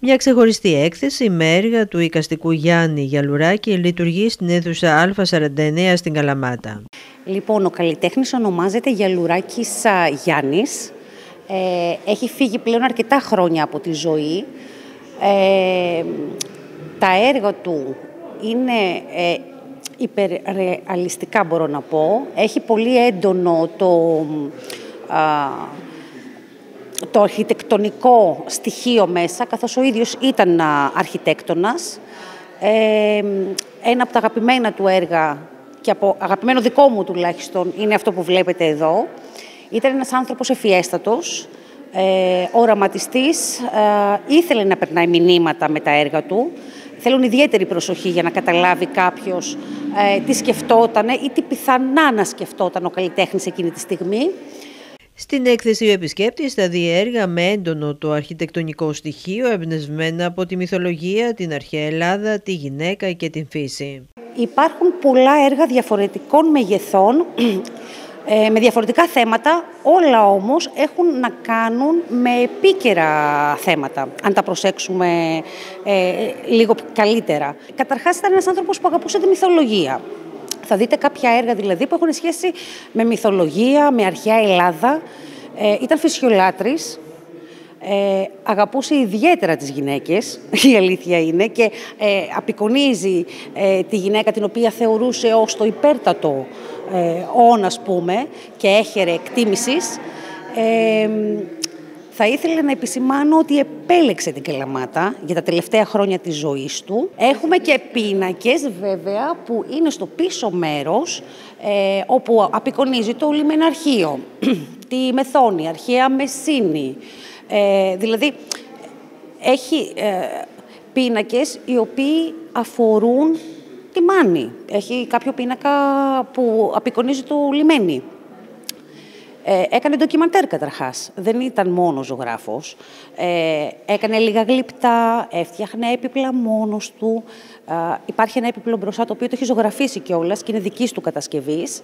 Μια ξεχωριστή έκθεση με έργα του οικαστικού Γιάννη Γιαλουράκη λειτουργεί στην αίθουσα Α49 στην Καλαμάτα. Λοιπόν, ο καλλιτέχνης ονομάζεται Γιαλουράκης Γιάννης. Ε, έχει φύγει πλέον αρκετά χρόνια από τη ζωή. Ε, τα έργα του είναι ε, υπερρεαλιστικά μπορώ να πω. Έχει πολύ έντονο το, το αρχιτεκτονικό στοιχείο μέσα, καθώς ο ίδιος ήταν αρχιτέκτονας. Ε, ένα από τα αγαπημένα του έργα και από αγαπημένο δικό μου τουλάχιστον είναι αυτό που βλέπετε εδώ. Ήταν ένας άνθρωπος εφιέστατος, ε, οραματιστής, ε, ήθελε να περνάει μηνύματα με τα έργα του. Θέλουν ιδιαίτερη προσοχή για να καταλάβει κάποιος ε, τι σκεφτόταν ή τι πιθανά να σκεφτόταν ο καλλιτέχνης εκείνη τη στιγμή. Στην έκθεση ο επισκέπτης θα δει έργα με έντονο το αρχιτεκτονικό στοιχείο εμπνευσμένα από τη μυθολογία, την αρχαία Ελλάδα, τη γυναίκα και την φύση. Υπάρχουν πολλά έργα διαφορετικών μεγεθών ε, με διαφορετικά θέματα, όλα όμως έχουν να κάνουν με επίκαιρα θέματα, αν τα προσέξουμε ε, λίγο καλύτερα. Καταρχάς ήταν ένας άνθρωπος που αγαπούσε τη μυθολογία. Θα δείτε κάποια έργα δηλαδή που έχουν σχέση με μυθολογία, με αρχαία Ελλάδα. Ε, ήταν φυσιολάτρης, ε, αγαπούσε ιδιαίτερα τις γυναίκες, η αλήθεια είναι, και ε, απεικονίζει ε, τη γυναίκα την οποία θεωρούσε ως το υπέρτατο ε, όν, ας πούμε, και έχερε εκτίμησης. Ε, θα ήθελα να επισημάνω ότι επέλεξε την Καλαμάτα για τα τελευταία χρόνια της ζωής του. Έχουμε και πίνακες βέβαια που είναι στο πίσω μέρος ε, όπου απεικονίζει το λιμεναρχείο, τη Μεθόνη, αρχαία Μεσίνη. Ε, δηλαδή έχει ε, πίνακες οι οποίοι αφορούν τη Μάνη. Έχει κάποιο πίνακα που απεικονίζει το λιμένι. Ε, έκανε ντοκιμαντέρ καταρχάς. Δεν ήταν μόνος ζωγράφος. Ε, έκανε λίγα γλυπτά, έφτιαχνε έπιπλα μόνος του. Ε, υπάρχει ένα έπιπλο μπροστά το οποίο το έχει ζωγραφίσει κιόλας και είναι δικής του κατασκευής.